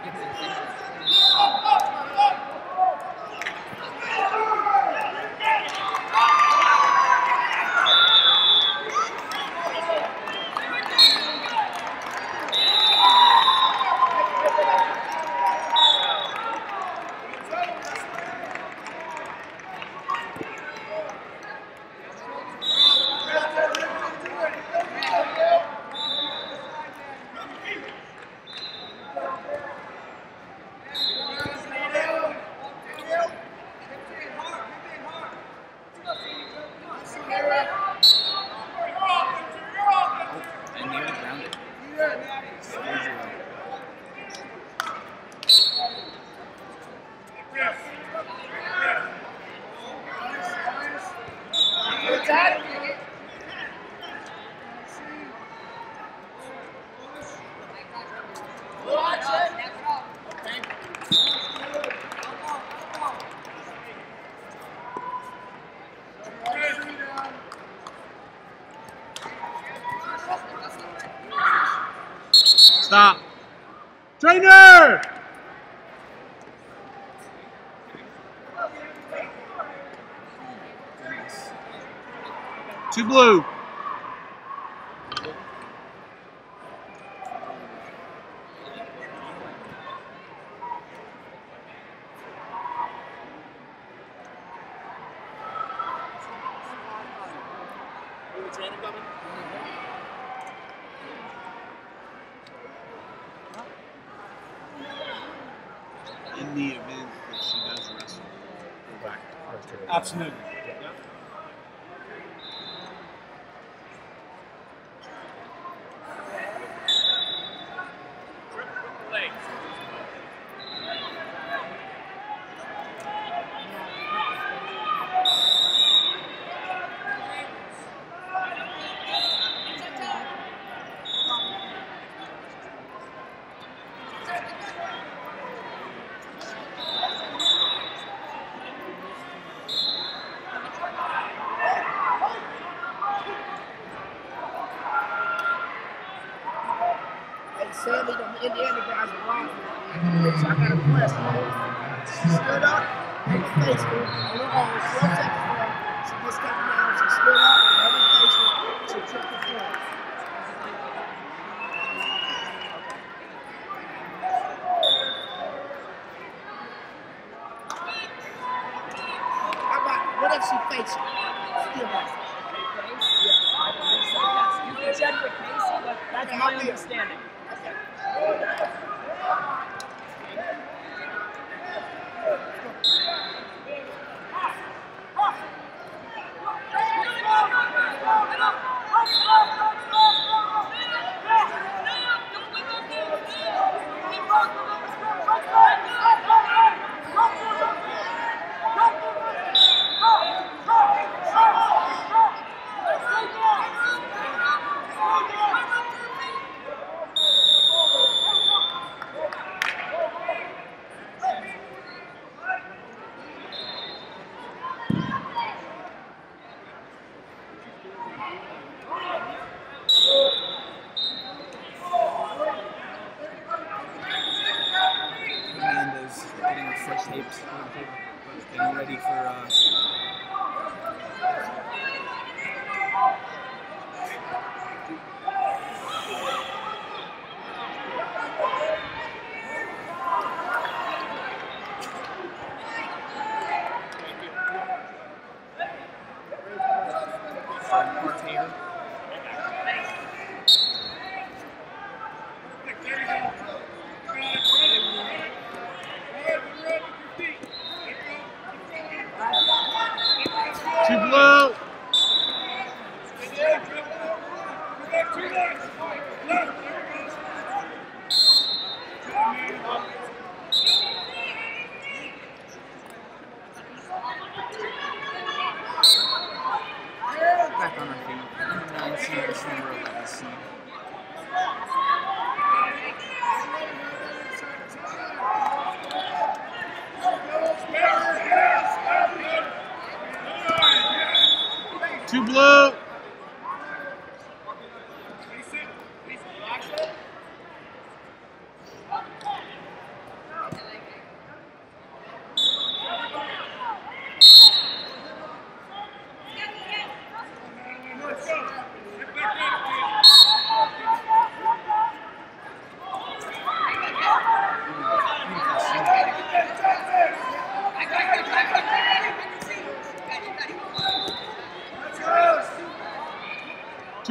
Yes. Stop. Trainer! Two blue. In the event that she does wrestle, go back. Absolutely. And Sammy, the Indiana guys wrong. So I got a question. She stood up and faced her. And we're on 12 seconds left. She just got down. She stood up and faced her. She took the floor. How about, what if she fakes you? Still has You can check with Casey, but that's my understanding. Amanda's Two Two blue.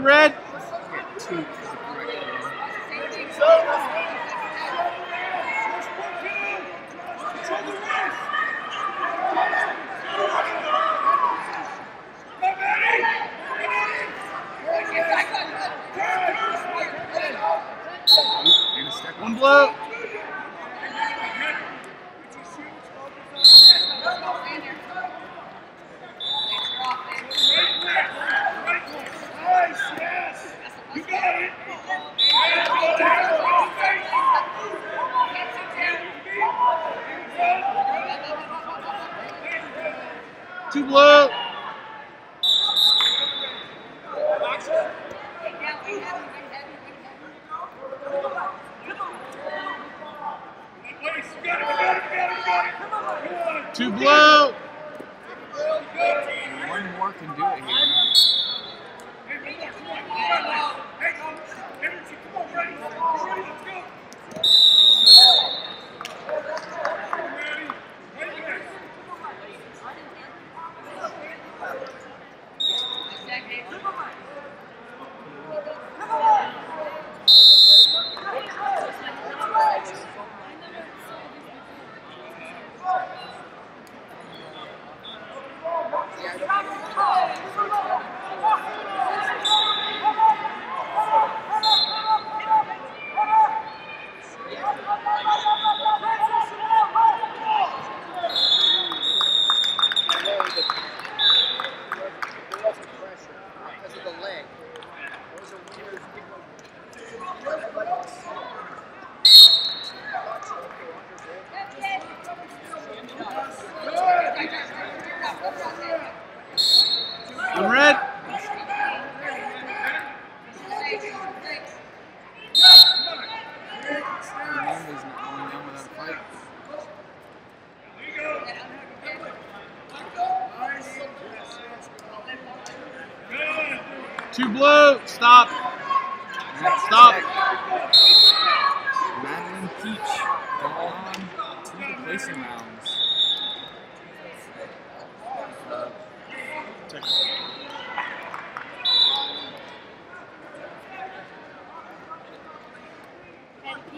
Red. Get two Two blow. Two blow. Stop. Stop. Madilyn Peach on to the placing rounds.